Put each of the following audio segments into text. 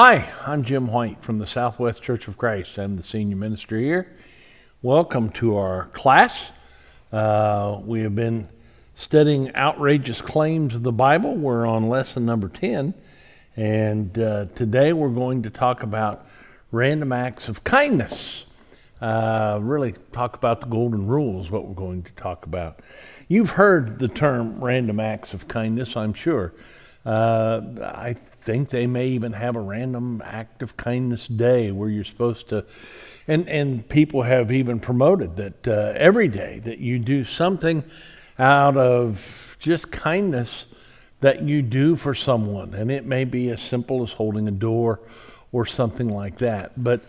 Hi, I'm Jim White from the Southwest Church of Christ. I'm the senior minister here. Welcome to our class. Uh, we have been studying outrageous claims of the Bible. We're on lesson number 10, and uh, today we're going to talk about random acts of kindness. Uh, really talk about the golden rule is what we're going to talk about. You've heard the term random acts of kindness, I'm sure. Uh, I think they may even have a random act of kindness day where you're supposed to, and, and people have even promoted that uh, every day that you do something out of just kindness that you do for someone. And it may be as simple as holding a door or something like that. But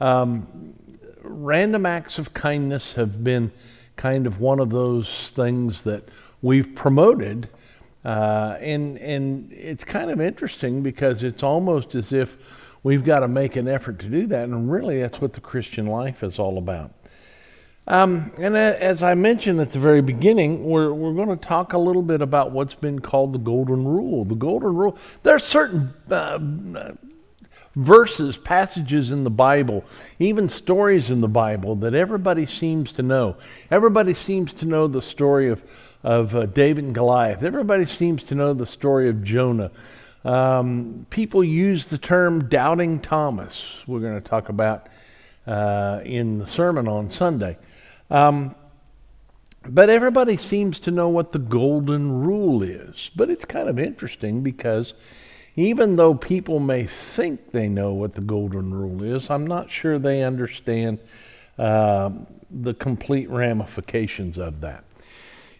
um, random acts of kindness have been kind of one of those things that we've promoted uh, and, and it's kind of interesting because it's almost as if we've got to make an effort to do that. And really, that's what the Christian life is all about. Um, and as I mentioned at the very beginning, we're, we're going to talk a little bit about what's been called the Golden Rule. The Golden Rule, there are certain uh, verses, passages in the Bible, even stories in the Bible that everybody seems to know. Everybody seems to know the story of of uh, David and Goliath. Everybody seems to know the story of Jonah. Um, people use the term doubting Thomas, we're going to talk about uh, in the sermon on Sunday. Um, but everybody seems to know what the golden rule is. But it's kind of interesting because even though people may think they know what the golden rule is, I'm not sure they understand uh, the complete ramifications of that.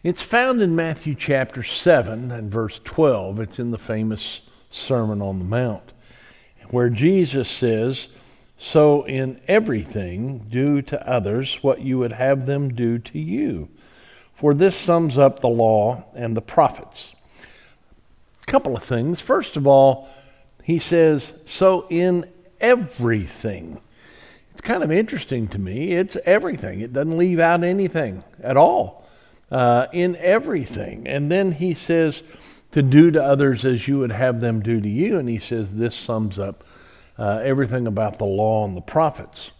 It's found in Matthew chapter 7 and verse 12. It's in the famous Sermon on the Mount, where Jesus says, So in everything, do to others what you would have them do to you. For this sums up the law and the prophets. A couple of things. First of all, he says, So in everything. It's kind of interesting to me. It's everything, it doesn't leave out anything at all uh, in everything. And then he says to do to others as you would have them do to you. And he says this sums up uh, everything about the law and the prophets.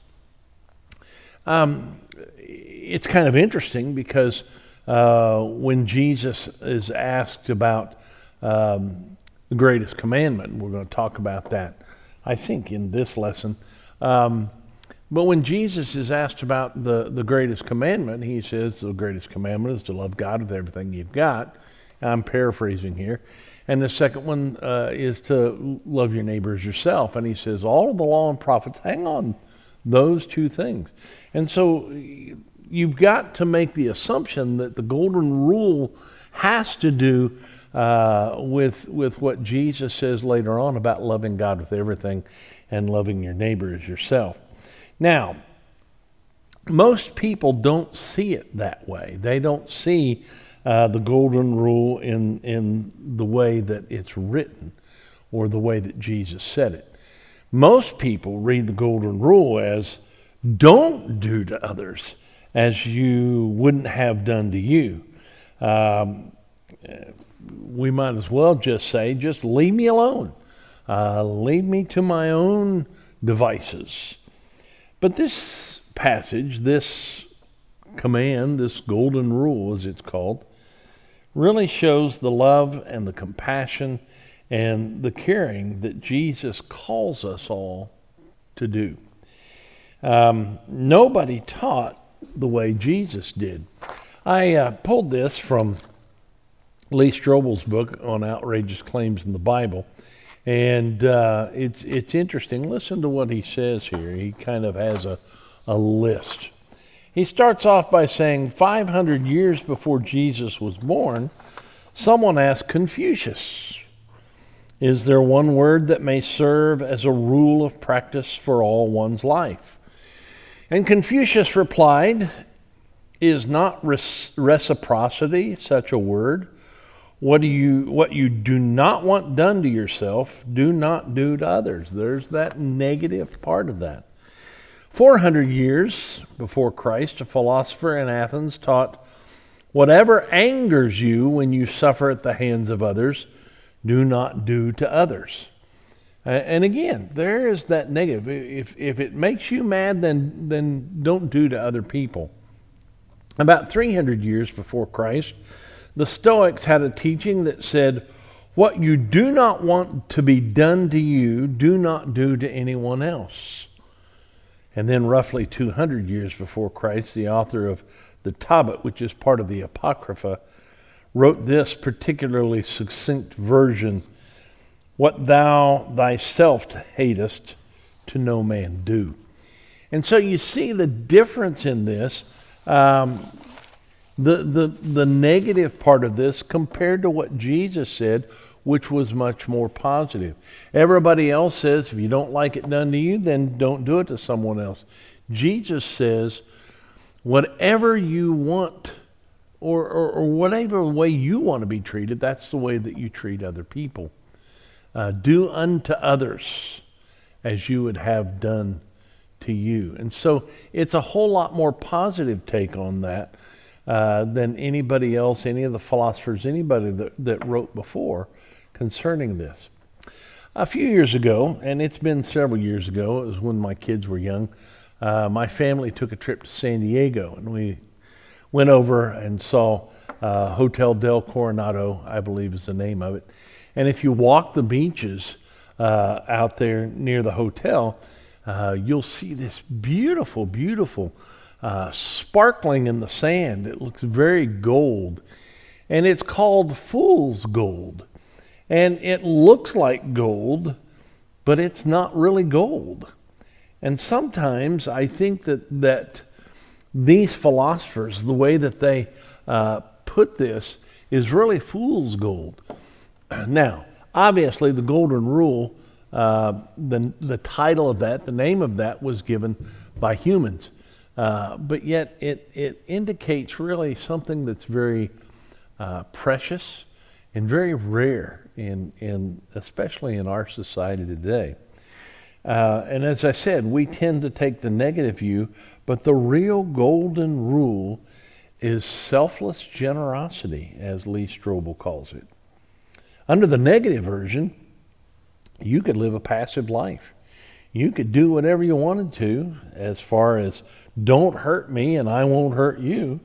Um, it's kind of interesting because uh, when Jesus is asked about um, the greatest commandment, we're going to talk about that, I think, in this lesson. Um, but when Jesus is asked about the, the greatest commandment, he says the greatest commandment is to love God with everything you've got. I'm paraphrasing here. And the second one uh, is to love your neighbor as yourself. And he says, all of the law and prophets hang on those two things. And so you've got to make the assumption that the golden rule has to do uh, with, with what Jesus says later on about loving God with everything and loving your neighbor as yourself. Now, most people don't see it that way. They don't see uh, the golden rule in, in the way that it's written or the way that Jesus said it. Most people read the golden rule as don't do to others as you wouldn't have done to you. Um, we might as well just say, just leave me alone. Uh, leave me to my own devices. But this passage, this command, this golden rule, as it's called, really shows the love and the compassion and the caring that Jesus calls us all to do. Um, nobody taught the way Jesus did. I uh, pulled this from Lee Strobel's book on outrageous claims in the Bible. And uh, it's, it's interesting. Listen to what he says here. He kind of has a, a list. He starts off by saying 500 years before Jesus was born, someone asked Confucius, Is there one word that may serve as a rule of practice for all one's life? And Confucius replied, Is not reciprocity such a word? What do you what you do not want done to yourself, do not do to others. There's that negative part of that. 400 years before Christ, a philosopher in Athens taught whatever angers you when you suffer at the hands of others, do not do to others. And again, there is that negative. If, if it makes you mad, then, then don't do to other people. About 300 years before Christ, the Stoics had a teaching that said, What you do not want to be done to you, do not do to anyone else. And then, roughly 200 years before Christ, the author of the Tobit, which is part of the Apocrypha, wrote this particularly succinct version What thou thyself hatest, to no man do. And so you see the difference in this. Um, the, the, the negative part of this compared to what Jesus said, which was much more positive. Everybody else says, if you don't like it done to you, then don't do it to someone else. Jesus says, whatever you want or, or, or whatever way you want to be treated, that's the way that you treat other people. Uh, do unto others as you would have done to you. And so it's a whole lot more positive take on that uh, than anybody else, any of the philosophers, anybody that, that wrote before concerning this. A few years ago, and it's been several years ago, it was when my kids were young, uh, my family took a trip to San Diego and we went over and saw uh, Hotel del Coronado, I believe is the name of it. And if you walk the beaches uh, out there near the hotel, uh, you'll see this beautiful, beautiful uh, sparkling in the sand. It looks very gold. And it's called fool's gold. And it looks like gold, but it's not really gold. And sometimes I think that, that these philosophers, the way that they uh, put this, is really fool's gold. Now, obviously, the Golden Rule, uh, the, the title of that, the name of that, was given by humans. Uh, but yet, it, it indicates really something that's very uh, precious and very rare, in, in, especially in our society today. Uh, and as I said, we tend to take the negative view, but the real golden rule is selfless generosity, as Lee Strobel calls it. Under the negative version, you could live a passive life. You could do whatever you wanted to, as far as don't hurt me and I won't hurt you.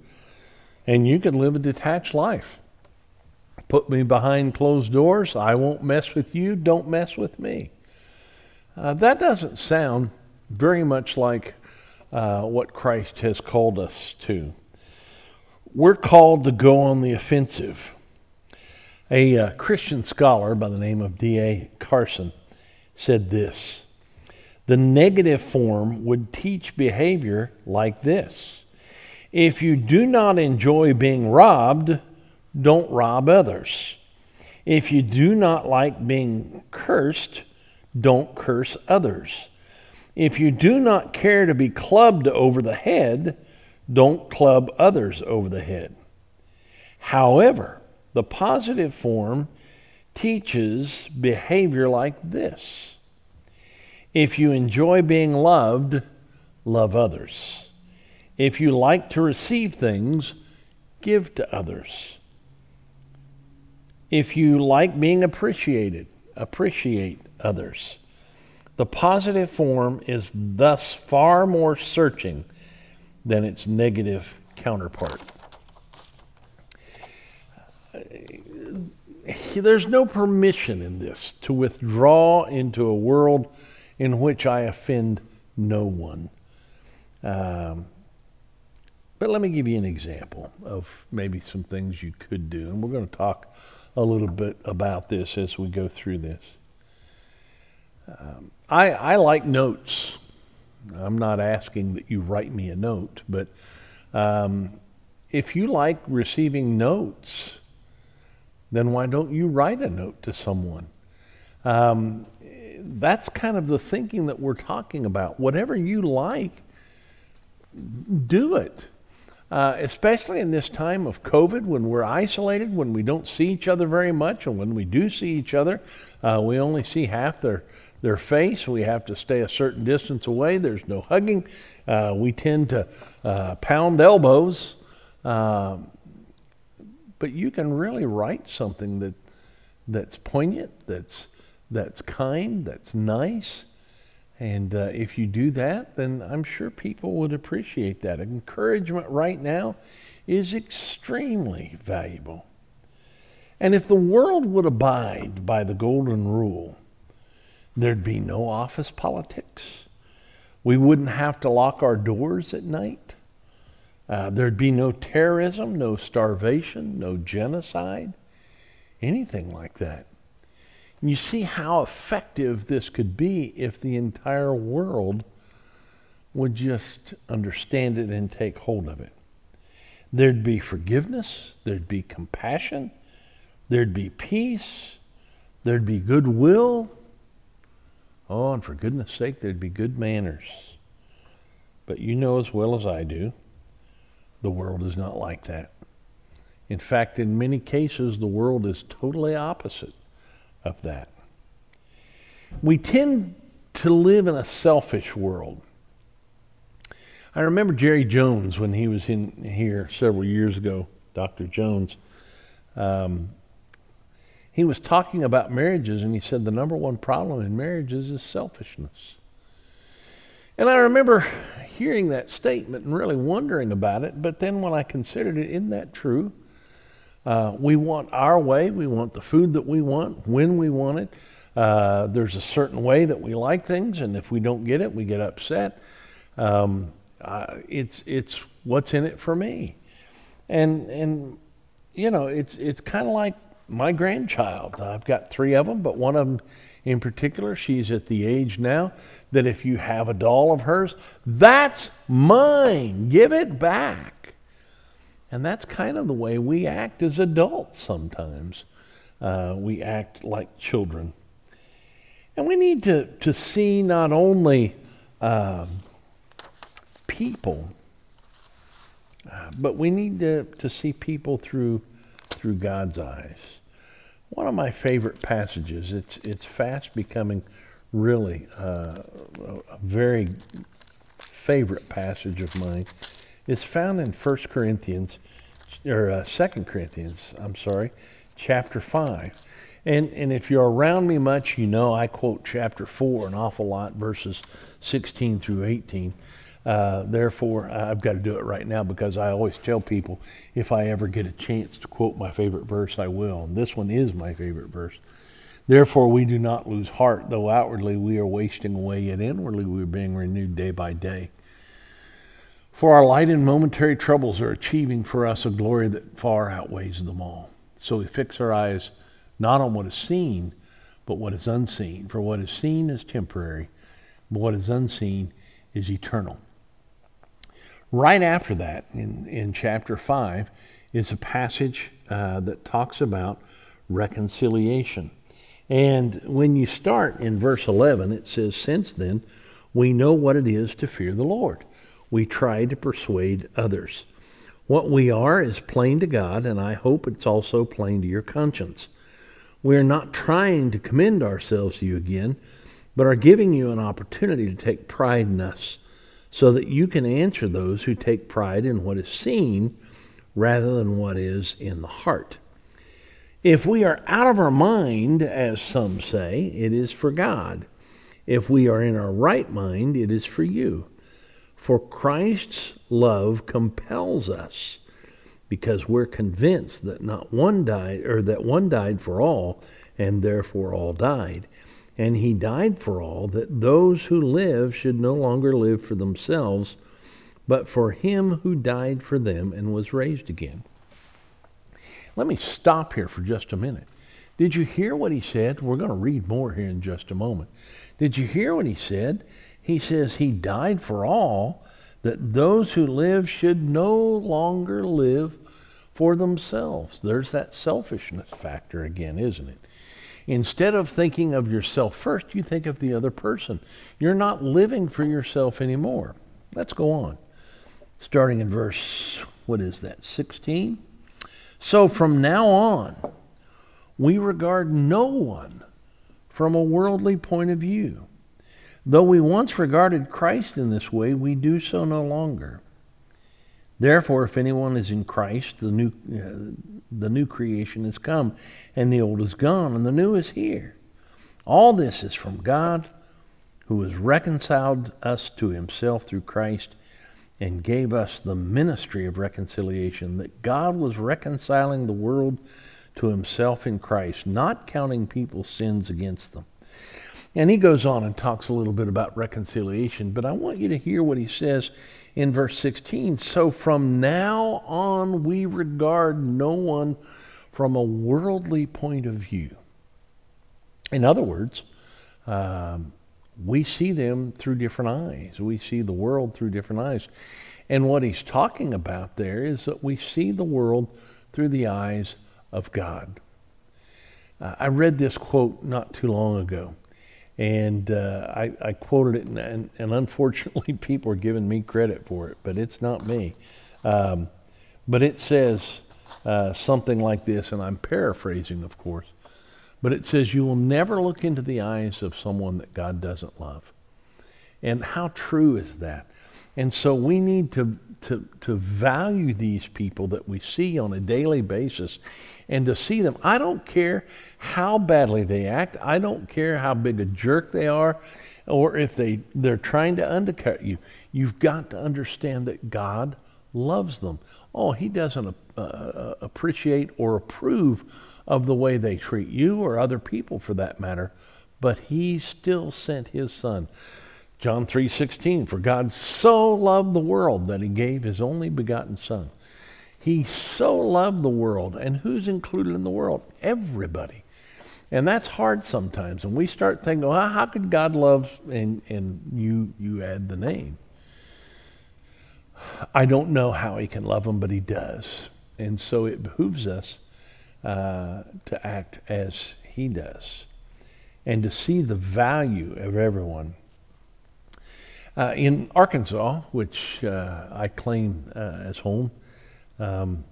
And you can live a detached life. Put me behind closed doors. I won't mess with you. Don't mess with me. Uh, that doesn't sound very much like uh, what Christ has called us to. We're called to go on the offensive. A uh, Christian scholar by the name of D.A. Carson said this The negative form would teach behavior like this If you do not enjoy being robbed, don't rob others. If you do not like being cursed, don't curse others. If you do not care to be clubbed over the head, don't club others over the head. However, the positive form teaches behavior like this If you enjoy being loved, love others. If you like to receive things, give to others. If you like being appreciated, appreciate others. The positive form is thus far more searching than its negative counterpart. There's no permission in this to withdraw into a world in which I offend no one. Um, but let me give you an example of maybe some things you could do. And we're going to talk a little bit about this as we go through this. Um, I, I like notes. I'm not asking that you write me a note, but um, if you like receiving notes, then why don't you write a note to someone? Um, that's kind of the thinking that we're talking about. Whatever you like, do it. Uh, especially in this time of COVID when we're isolated, when we don't see each other very much, and when we do see each other, uh, we only see half their their face. We have to stay a certain distance away. There's no hugging. Uh, we tend to uh, pound elbows. Uh, but you can really write something that that's poignant, that's that's kind, that's nice. And uh, if you do that, then I'm sure people would appreciate that. Encouragement right now is extremely valuable. And if the world would abide by the golden rule, there'd be no office politics. We wouldn't have to lock our doors at night. Uh, there'd be no terrorism, no starvation, no genocide, anything like that. And you see how effective this could be if the entire world would just understand it and take hold of it. There'd be forgiveness, there'd be compassion, there'd be peace, there'd be goodwill. Oh, and for goodness sake, there'd be good manners. But you know as well as I do, the world is not like that. In fact, in many cases, the world is totally opposite of that. We tend to live in a selfish world. I remember Jerry Jones when he was in here several years ago, Dr. Jones. Um, he was talking about marriages, and he said the number one problem in marriages is selfishness. And I remember hearing that statement and really wondering about it, but then when I considered it, isn't that true? Uh, we want our way. We want the food that we want when we want it. Uh, there's a certain way that we like things, and if we don't get it, we get upset. Um, uh, it's it's what's in it for me, and and you know it's it's kind of like my grandchild. I've got three of them, but one of them in particular, she's at the age now that if you have a doll of hers, that's mine. Give it back. And that's kind of the way we act as adults sometimes. Uh, we act like children. And we need to, to see not only uh, people, but we need to, to see people through, through God's eyes. One of my favorite passages, it's, it's fast becoming really uh, a very favorite passage of mine, is found in 1 Corinthians, or uh, 2 Corinthians, I'm sorry, chapter 5. And, and if you're around me much, you know I quote chapter 4 an awful lot, verses 16 through 18. Uh, therefore, I've got to do it right now because I always tell people if I ever get a chance to quote my favorite verse, I will. And this one is my favorite verse. Therefore, we do not lose heart, though outwardly we are wasting away, yet inwardly we are being renewed day by day. For our light and momentary troubles are achieving for us a glory that far outweighs them all. So we fix our eyes not on what is seen, but what is unseen. For what is seen is temporary, but what is unseen is eternal. Right after that, in, in chapter 5, is a passage uh, that talks about reconciliation. And when you start in verse 11, it says, Since then, we know what it is to fear the Lord we try to persuade others. What we are is plain to God, and I hope it's also plain to your conscience. We are not trying to commend ourselves to you again, but are giving you an opportunity to take pride in us, so that you can answer those who take pride in what is seen rather than what is in the heart. If we are out of our mind, as some say, it is for God. If we are in our right mind, it is for you. For Christ's love compels us because we're convinced that not one died or that one died for all and therefore all died. And he died for all that those who live should no longer live for themselves, but for him who died for them and was raised again. Let me stop here for just a minute. Did you hear what he said? We're going to read more here in just a moment. Did you hear what he said? He says he died for all, that those who live should no longer live for themselves. There's that selfishness factor again, isn't it? Instead of thinking of yourself first, you think of the other person. You're not living for yourself anymore. Let's go on. Starting in verse, what is that, 16? So from now on, we regard no one from a worldly point of view. Though we once regarded Christ in this way, we do so no longer. Therefore, if anyone is in Christ, the new, uh, the new creation has come, and the old is gone, and the new is here. All this is from God who has reconciled us to himself through Christ and gave us the ministry of reconciliation, that God was reconciling the world to himself in Christ, not counting people's sins against them. And he goes on and talks a little bit about reconciliation, but I want you to hear what he says in verse 16. So from now on, we regard no one from a worldly point of view. In other words, um, we see them through different eyes. We see the world through different eyes. And what he's talking about there is that we see the world through the eyes of God. Uh, I read this quote not too long ago, and uh, I, I, quoted it, and, and, unfortunately, people are giving me credit for it, but it's not me. Um, but it says uh, something like this, and I'm paraphrasing, of course. But it says, You will never look into the eyes of someone that God doesn't love. And how true is that? And so we need to, to, to value these people that we see on a daily basis and to see them. I don't care how badly they act, I don't care how big a jerk they are, or if they, they're trying to undercut you. You've got to understand that God loves them. Oh, He doesn't uh, uh appreciate or approve of the way they treat you or other people for that matter, but he still sent his son. John 3:16 For God so loved the world that he gave his only begotten son. He so loved the world and who's included in the world? Everybody. And that's hard sometimes. And we start thinking, well, how could God love and and you you add the name. I don't know how he can love them, but he does. And so it behooves us uh, to act as he does and to see the value of everyone. Uh, in Arkansas, which uh, I claim uh, as home, um,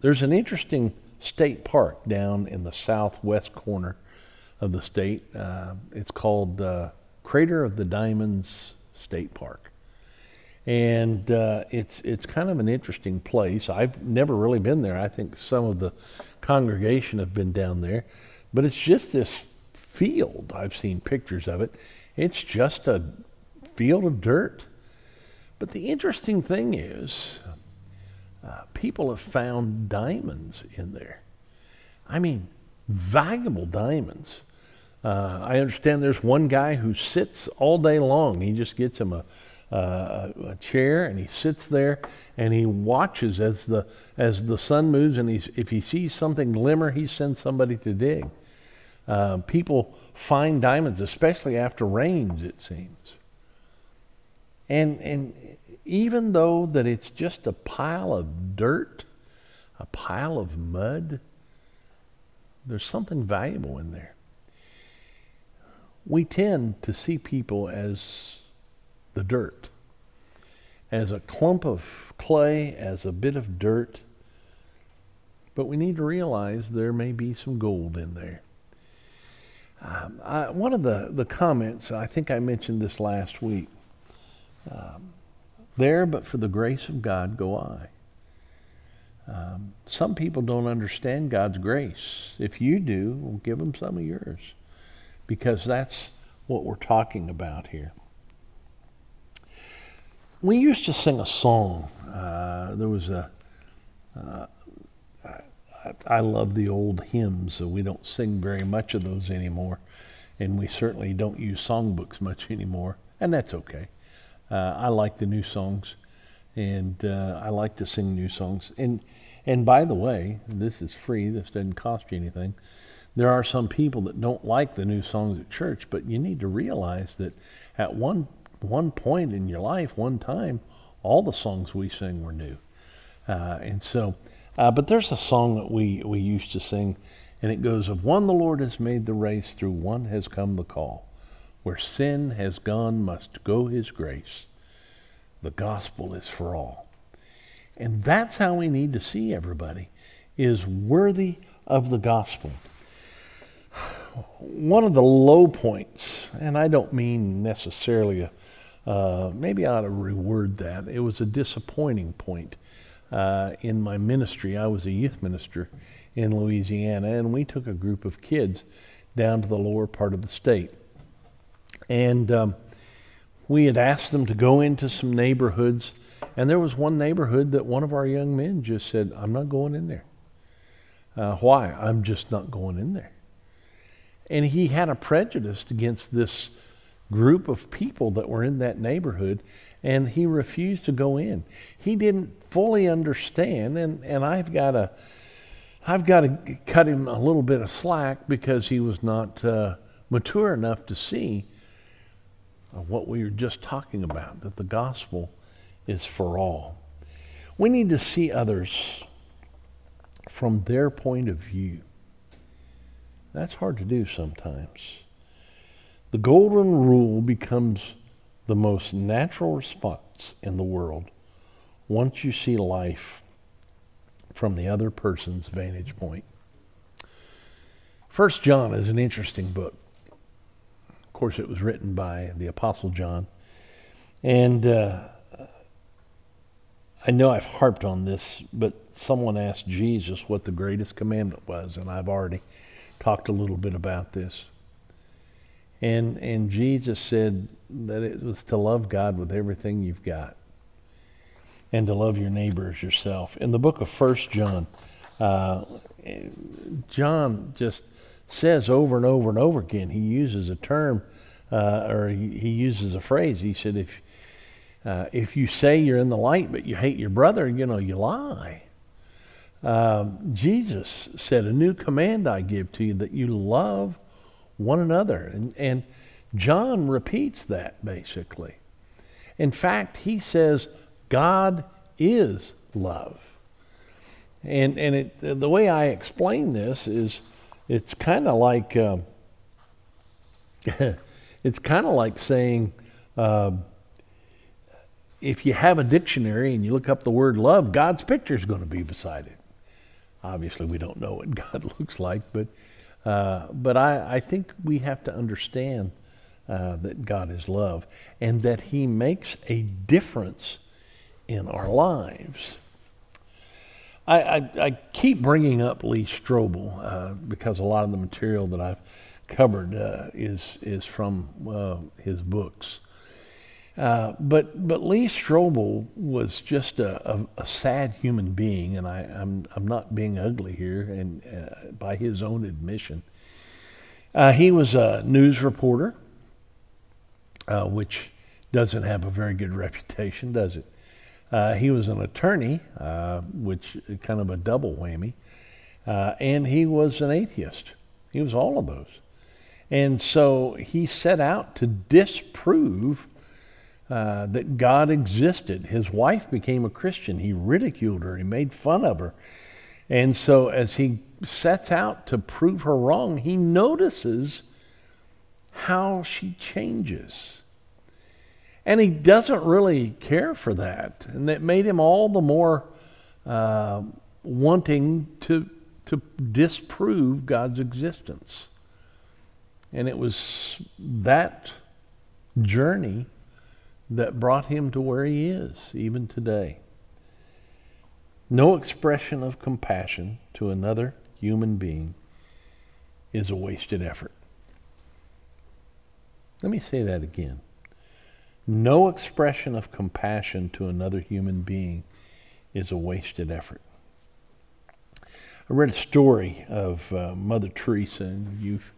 there's an interesting state park down in the southwest corner of the state. Uh, it's called uh, Crater of the Diamonds State Park and uh, it's it's kind of an interesting place. I've never really been there. I think some of the congregation have been down there, but it's just this field. I've seen pictures of it. It's just a field of dirt. But the interesting thing is, uh, people have found diamonds in there. I mean, valuable diamonds. Uh, I understand there's one guy who sits all day long. He just gets him a uh, a chair and he sits there and he watches as the as the sun moves and he's if he sees something glimmer he sends somebody to dig uh, people find diamonds especially after rains it seems and and even though that it's just a pile of dirt a pile of mud there's something valuable in there we tend to see people as the dirt, as a clump of clay, as a bit of dirt. But we need to realize there may be some gold in there. Um, I, one of the, the comments, I think I mentioned this last week. Um, there, but for the grace of God, go I. Um, some people don't understand God's grace. If you do, well, give them some of yours because that's what we're talking about here we used to sing a song. Uh, there was a. Uh, I, I love the old hymns, so we don't sing very much of those anymore, and we certainly don't use songbooks much anymore, and that's okay. Uh, I like the new songs, and uh, I like to sing new songs. And and by the way, this is free. This doesn't cost you anything. There are some people that don't like the new songs at church, but you need to realize that at one one point in your life, one time, all the songs we sing were new. Uh, and so, uh, but there's a song that we, we used to sing, and it goes, Of one the Lord has made the race, through one has come the call. Where sin has gone must go his grace. The gospel is for all. And that's how we need to see everybody, is worthy of the gospel one of the low points, and I don't mean necessarily a, uh, maybe I ought to reword that. It was a disappointing point uh, in my ministry. I was a youth minister in Louisiana, and we took a group of kids down to the lower part of the state. And um, we had asked them to go into some neighborhoods, and there was one neighborhood that one of our young men just said, I'm not going in there. Uh, why? I'm just not going in there. And he had a prejudice against this group of people that were in that neighborhood, and he refused to go in. He didn't fully understand, and, and I've got to I've got to cut him a little bit of slack because he was not uh, mature enough to see what we were just talking about that the gospel is for all. We need to see others from their point of view. That's hard to do sometimes. The golden rule becomes the most natural response in the world once you see life from the other person's vantage point. First John is an interesting book. Of course, it was written by the Apostle John. And uh, I know I've harped on this, but someone asked Jesus what the greatest commandment was, and I've already talked a little bit about this. And, and Jesus said that it was to love God with everything you've got and to love your neighbor as yourself. In the book of First John, uh, John just says over and over and over again, he uses a term uh, or he, he, uses a phrase. He said, if, uh, if you say you're in the light but you hate your brother, you know, you lie. Um, Jesus said, A new command I give to you that you love one another. And, and John repeats that basically. In fact, he says, God is love. And, and it, the way I explain this is it's kind of like, uh, it's kind of like saying, uh, if you have a dictionary and you look up the word love, God's picture is going to be beside it. Obviously, we don't know what God looks like, but, uh, but I, I think we have to understand uh, that God is love and that He makes a difference in our lives. I, I, I keep bringing up Lee Strobel uh, because a lot of the material that I've covered uh, is, is from uh, his books. Uh, but, but Lee Strobel was just a, a, a, sad human being, and I, I'm, I'm not being ugly here, and uh, by his own admission. Uh, he was a news reporter, which doesn't have a very good reputation, does it? Uh, he was an attorney, uh, which kind of a double whammy, uh, and he was an atheist. He was all of those. And so he set out to disprove uh, that God existed. His wife became a Christian. He ridiculed her, he made fun of her. And so as he sets out to prove her wrong, he notices how she changes. And he doesn't really care for that. And that made him all the more uh, wanting to, to disprove God's existence. And it was that journey that brought him to where he is, even today. No expression of compassion to another human being is a wasted effort. Let me say that again. No expression of compassion to another human being is a wasted effort. I read a story of uh, Mother Teresa, and you've,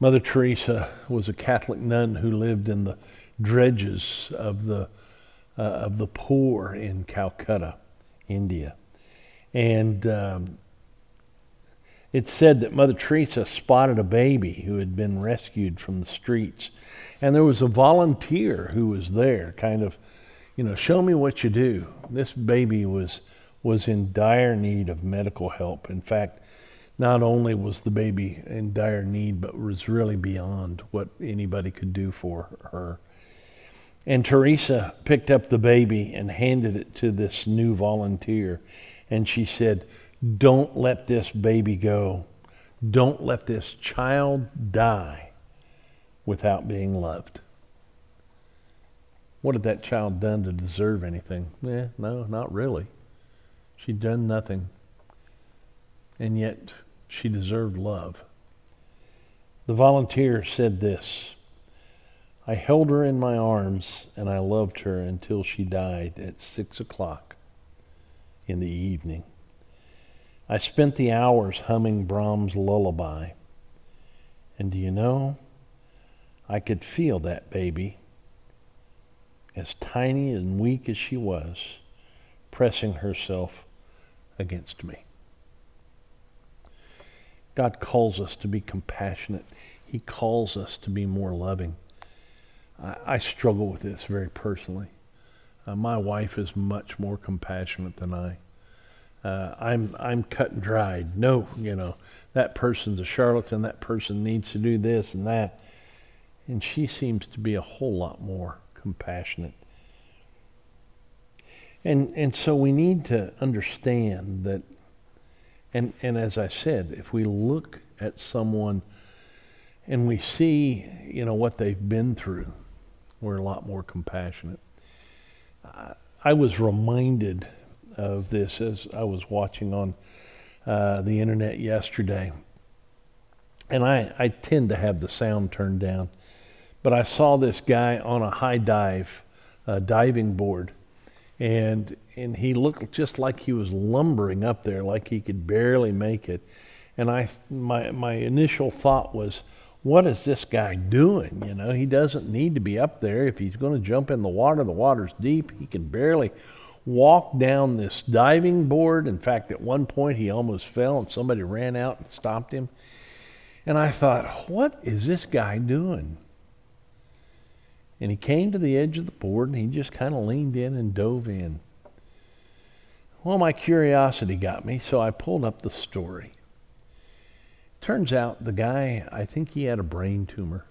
Mother Teresa was a Catholic nun who lived in the dredges of the uh, of the poor in Calcutta, India, and um, it's said that Mother Teresa spotted a baby who had been rescued from the streets. And there was a volunteer who was there, kind of, you know, show me what you do. This baby was, was in dire need of medical help. In fact, not only was the baby in dire need, but was really beyond what anybody could do for her. And Teresa picked up the baby and handed it to this new volunteer. And she said, don't let this baby go. Don't let this child die without being loved. What had that child done to deserve anything? Eh, no, not really. She'd done nothing. And yet she deserved love. The volunteer said this I held her in my arms and I loved her until she died at six o'clock in the evening. I spent the hours humming Brahms' lullaby. And do you know, I could feel that baby, as tiny and weak as she was, pressing herself against me. God calls us to be compassionate. He calls us to be more loving. I, I struggle with this very personally. Uh, my wife is much more compassionate than I. Uh, I'm I'm cut and dried. No, you know that person's a charlatan. That person needs to do this and that, and she seems to be a whole lot more compassionate. And and so we need to understand that. And and as I said, if we look at someone and we see you know what they've been through, we're a lot more compassionate. I, I was reminded of this as I was watching on uh, the internet yesterday. And I, I tend to have the sound turned down. But I saw this guy on a high dive, uh, diving board, and, and he looked just like he was lumbering up there, like he could barely make it. And I, my, my initial thought was, what is this guy doing? You know, he doesn't need to be up there. If he's going to jump in the water, the water's deep. He can barely walk down this diving board. In fact, at one point he almost fell and somebody ran out and stopped him. And I thought, what is this guy doing? And he came to the edge of the board and he just kind of leaned in and dove in. Well, my curiosity got me, so I pulled up the story. Turns out the guy, I think he had a brain tumor.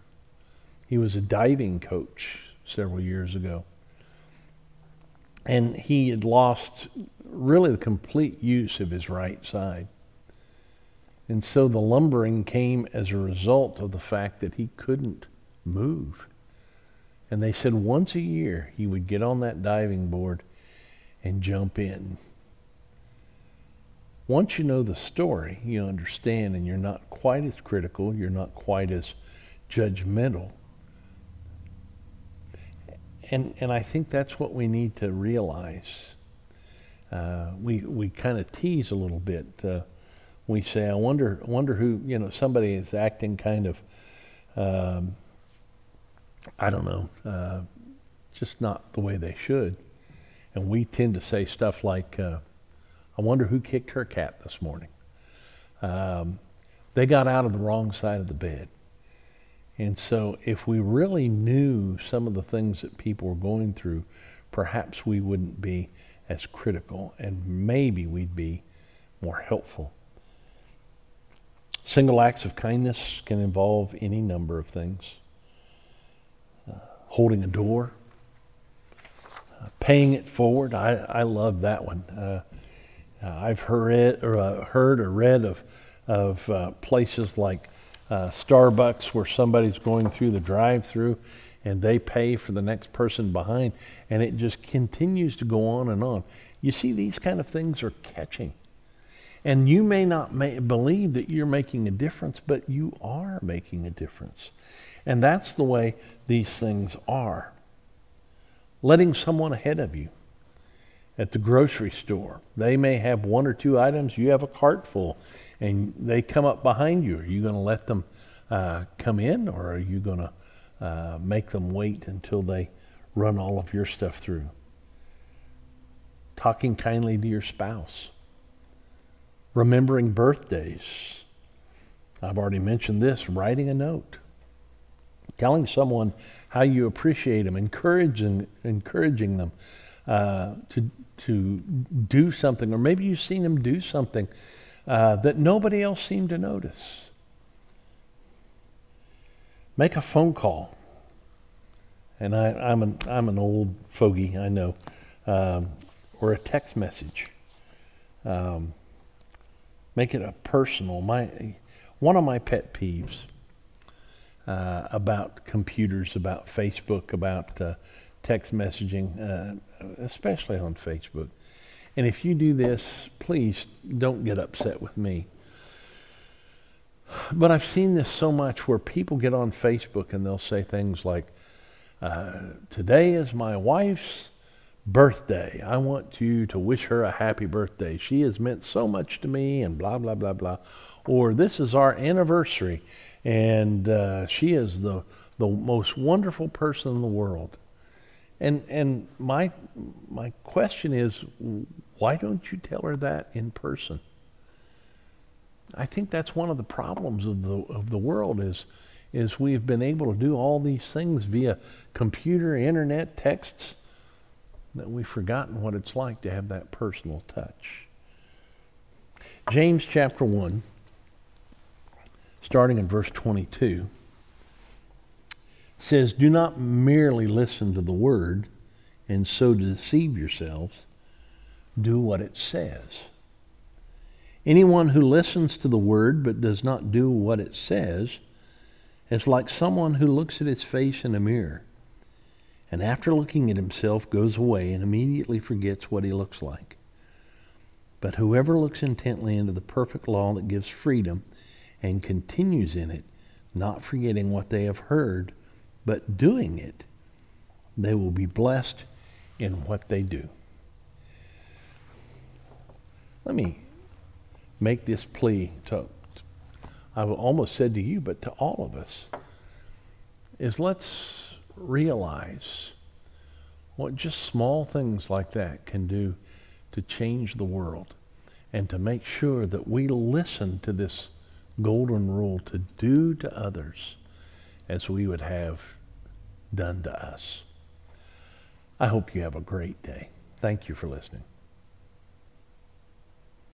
He was a diving coach several years ago. And he had lost really the complete use of his right side. And so the lumbering came as a result of the fact that he couldn't move. And they said once a year he would get on that diving board and jump in once you know the story, you understand, and you're not quite as critical, you're not quite as judgmental. And, and I think that's what we need to realize. Uh, we we kind of tease a little bit. Uh, we say, I wonder, wonder who, you know, somebody is acting kind of, um, I don't know, uh, just not the way they should. And we tend to say stuff like, uh, I wonder who kicked her cat this morning. Um, they got out of the wrong side of the bed. And so, if we really knew some of the things that people were going through, perhaps we wouldn't be as critical and maybe we'd be more helpful. Single acts of kindness can involve any number of things uh, holding a door, uh, paying it forward. I, I love that one. Uh, uh, I've heard or, uh, heard or read of, of uh, places like uh, Starbucks where somebody's going through the drive through and they pay for the next person behind, and it just continues to go on and on. You see, these kind of things are catching. And you may not may believe that you're making a difference, but you are making a difference. And that's the way these things are. Letting someone ahead of you at the grocery store. They may have one or two items, you have a cart full, and they come up behind you. Are you going to let them uh, come in, or are you going to uh, make them wait until they run all of your stuff through? Talking kindly to your spouse, remembering birthdays. I've already mentioned this writing a note, telling someone how you appreciate them, encouraging, encouraging them uh, to, to do something, or maybe you've seen them do something uh, that nobody else seemed to notice. Make a phone call. And I, am an, I'm an old fogey, I know. Um, or a text message. Um, make it a personal. My, one of my pet peeves uh, about computers, about Facebook, about uh, text messaging, uh, especially on Facebook. And if you do this, please don't get upset with me. But I've seen this so much where people get on Facebook and they'll say things like, uh, Today is my wife's birthday. I want you to wish her a happy birthday. She has meant so much to me, and blah, blah, blah, blah. Or this is our anniversary, and uh, she is the, the most wonderful person in the world. And, and my, my question is, why don't you tell her that in person? I think that's one of the problems of the, of the world is, is we've been able to do all these things via computer, internet, texts, that we've forgotten what it's like to have that personal touch. James chapter 1, starting in verse 22, says, Do not merely listen to the word and so deceive yourselves. Do what it says. Anyone who listens to the word but does not do what it says is like someone who looks at his face in a mirror and after looking at himself goes away and immediately forgets what he looks like. But whoever looks intently into the perfect law that gives freedom and continues in it, not forgetting what they have heard, but doing it, they will be blessed in what they do. Let me make this plea to, I've almost said to you, but to all of us, is let's realize what just small things like that can do to change the world and to make sure that we listen to this golden rule to do to others as we would have done to us. I hope you have a great day. Thank you for listening.